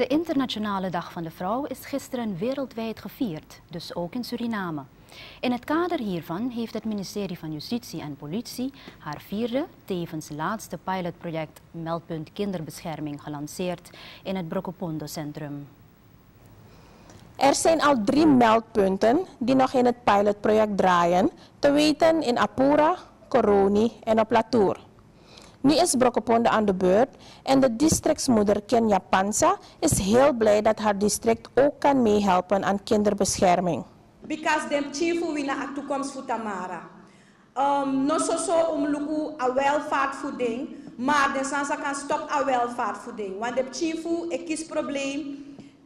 De Internationale Dag van de Vrouw is gisteren wereldwijd gevierd, dus ook in Suriname. In het kader hiervan heeft het ministerie van Justitie en Politie haar vierde, tevens laatste pilotproject Meldpunt Kinderbescherming gelanceerd in het Brokopondo Centrum. Er zijn al drie meldpunten die nog in het pilotproject draaien, te weten in Apura, Coroni en op Latour. Nu is Brokoponde aan de beurt en de districtsmoeder Kenya Panza is heel blij dat haar district ook kan meehelpen aan kinderbescherming. Because dem chifu wina a toekomst voor Tamara. Um, no so so om luku a welvaartvoeding, maar de sansa kan stop a welvaartvoeding. Want de chifu een kiesprobleem,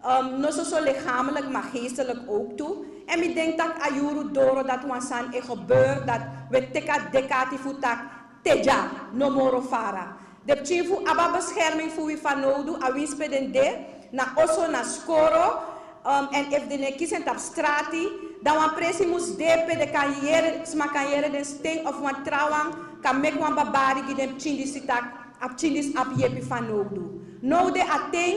um, no so so lichamelijk, maar geestelijk ook toe. En ik denk dat ayuru doro dat wansan e gebeurt, dat we teka dekati futak teja no moro fara. De chifu aba bescherming voor wie a wispe den de, na oso na skoro, um, en if de ne kiezen op strati, wan mus depe de kan jere, sma kan jere den sting of wan trouwang, kan mek wan babari gi dem chindi sitak, ap chindis yepi van nodu. No de ating,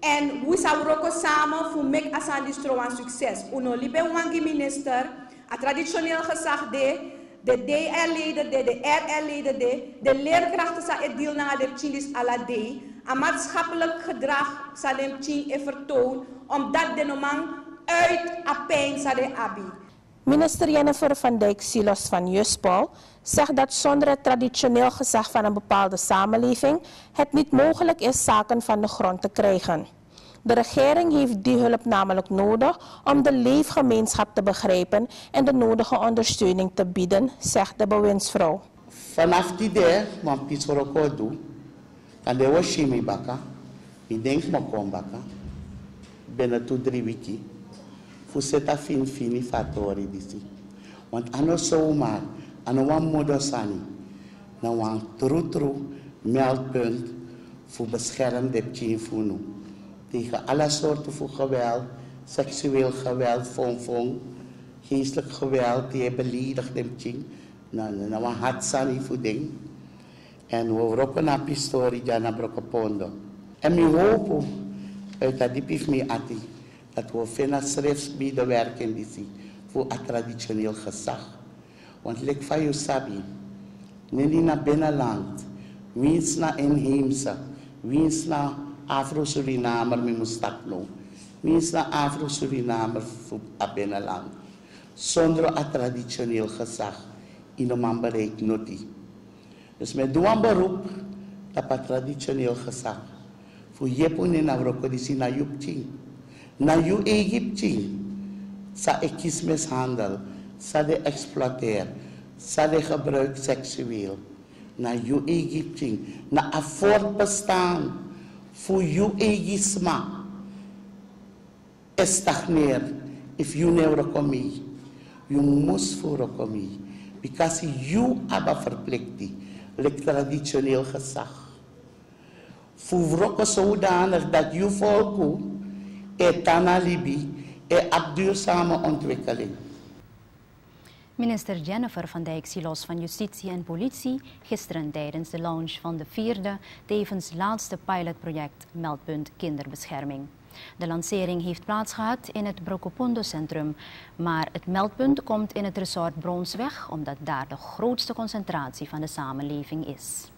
en we zouden ook samen voor mek asan distro een succes. Uno libe wangi minister, a traditioneel gezag de, de DR-leden, de, de RR-leden, de, de leerkrachten zijn het deel naar de Chilis ala de, maatschappelijk gedrag zal hem vertoon, omdat de normaal uit apijn zal de abi. Minister Jennifer van Dijk Silos van Juspol zegt dat zonder het traditioneel gezag van een bepaalde samenleving het niet mogelijk is zaken van de grond te krijgen. De regering heeft die hulp namelijk nodig om de leefgemeenschap te begrijpen en de nodige ondersteuning te bieden, zegt de bewindsvrouw. Vanaf die dag, elkaar doen, kan de was chimie bakken, ik denk maar kom bakken, binnen twee drie weken, voor zeta fin fini fatori disi. Want ano zomaar, ano wan moeder sani, na wan tru tru meldpunt voor beschermde chinfunu tegen alle soorten van geweld, seksueel geweld, fong geestelijk geweld, die beledigd hem ching. Nou, nou, nou, had sani voeding. En we roken naar pistori, ja, naar brokopondo. En we hopen, uit dat diep me ati, dat we vinden schrijfs bieden werken die zie, voor het traditioneel gezag. Want lik van je sabi, niet naar binnenland, wiens naar inheemse, wiens naar Afro-Surinamer mi mustakno. Minstens Afro-Surinamer voor Abenalang. Zonder een traditioneel gezag in de man bereikt noti. Dus met een beroep op traditioneel gezag. Voor jepun in Avroko die na jupting. Na ju Egypting. Sa ekis mishandel. Sa de exploiteer. Sa de gebruik seksueel. Na ju Egypting. Na een voortbestaan voor je egisma estagneer if you never come you must voor come because you aba verplichting lek traditioneel gezag. Voor zodanig dat je et tanalibi e ab duurzame ontwikkeling Minister Jennifer van Dijk Silos van Justitie en Politie gisteren tijdens de launch van de vierde, tevens laatste pilotproject Meldpunt Kinderbescherming. De lancering heeft plaatsgehad in het Brokopondo Centrum, maar het meldpunt komt in het resort Bronsweg omdat daar de grootste concentratie van de samenleving is.